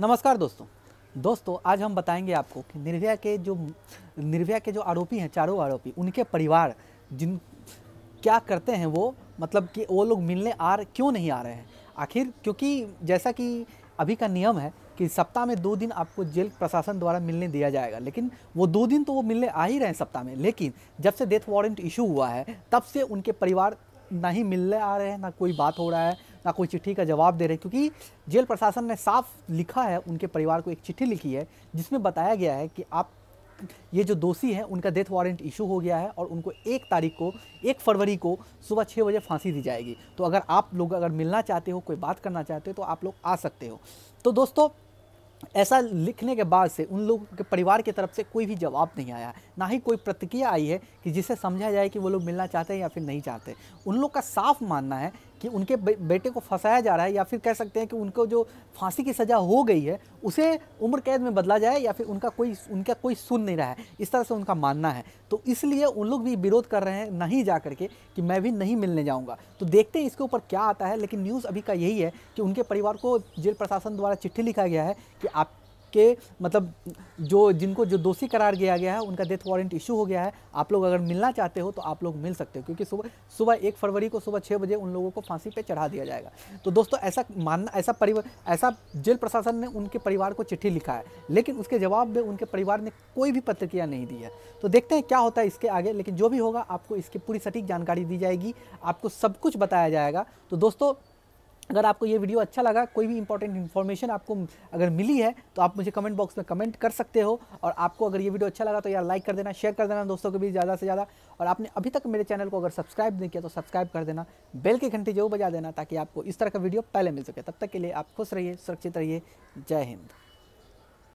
नमस्कार दोस्तों। दोस्तों, आज हम बताएँगे आपको कि निर्भया के जो, निर्भया के जो आरोपी हैं, चारों आरोपी, उनके परिवार, जिन, क्या करते हैं वो मतलब कि वो लोग मिलने आ क्यों नहीं आ रहे हैं? आखिर क्योंकि जैसा कि अभी का नियम है कि सप्ताह में दो दिन आपको जेल प्रशासन द्वारा मिलने दिया जाएगा, लेकिन वो दो दिन तो वो मिलने आ ही रहे हैं सप्ताह में, लेकिन जब से डेथ वारंट इशू हुआ है, तब से उनके परिवार ना ही मिलने आ रहे हैं, ना कोई बात हो रहा है ना कोई चिट्ठी का जवाब दे रहे क्योंकि जेल प्रशासन ने साफ़ लिखा है, उनके परिवार को एक चिट्ठी लिखी है, जिसमें बताया गया है कि आप, ये जो दोषी हैं, उनका डेथ वारंट इशू हो गया है और उनको एक तारीख को, एक फरवरी को सुबह छः बजे फांसी दी जाएगी। तो अगर आप लोग अगर मिलना चाहते हो, कोई बात करना चाहते हो तो आप लोग आ सकते हो। तो दोस्तों, ऐसा लिखने के बाद से उन लोगों के परिवार की तरफ़ से कोई भी जवाब नहीं आया। ना ही कोई प्रतिक्रिया आई है कि जिसे समझा जाए कि वो लोग मिलना चाहते हैं या फिर नहीं चाहते। उन लोग का साफ़ मानना है कि उनके बेटे को फंसाया जा रहा है या फिर कह सकते हैं कि उनको जो फांसी की सज़ा हो गई है, उसे उम्र कैद में बदला जाए या फिर उनका कोई उनका कोई सुन नहीं रहा है। इस तरह से उनका मानना है। तो इसलिए उन लोग भी विरोध कर रहे हैं नहीं जा करके कि मैं भी नहीं मिलने जाऊँगा। तो देखते हैं इसके ऊपर क्या आता है, लेकिन न्यूज़ अभी का यही है कि उनके परिवार को जेल प्रशासन द्वारा चिट्ठी लिखा गया है कि आप के मतलब जो, जिनको, जो दोषी करार दिया गया है, उनका डेथ वारंट इशू हो गया है। आप लोग अगर मिलना चाहते हो तो आप लोग मिल सकते हो, क्योंकि सुबह सुबह एक फरवरी को, सुबह छः बजे उन लोगों को फांसी पे चढ़ा दिया जाएगा। तो दोस्तों, ऐसा मानना, ऐसा परिवार ऐसा जेल प्रशासन ने उनके परिवार को चिट्ठी लिखा है, लेकिन उसके जवाब में उनके परिवार ने कोई भी प्रतिक्रिया नहीं दी है। तो देखते हैं क्या होता है इसके आगे, लेकिन जो भी होगा, आपको इसकी पूरी सटीक जानकारी दी जाएगी, आपको सब कुछ बताया जाएगा। तो दोस्तों अगर आपको ये वीडियो अच्छा लगा, कोई भी इंपॉर्टेंट इन्फॉर्मेशन आपको अगर मिली है तो आप मुझे कमेंट बॉक्स में कमेंट कर सकते हो। और आपको अगर ये वीडियो अच्छा लगा तो यार लाइक कर देना शेयर कर देना दोस्तों के बीच ज़्यादा से ज़्यादा। और आपने अभी तक मेरे चैनल को अगर सब्सक्राइब नहीं किया तो सब्सक्राइब कर देना। बेल की घंटी ज़रूर बजा देना, ताकि आपको इस तरह का वीडियो पहले मिल सके। तब तक के लिए आप खुश रहिए, सुरक्षित रहिए। जय हिंद।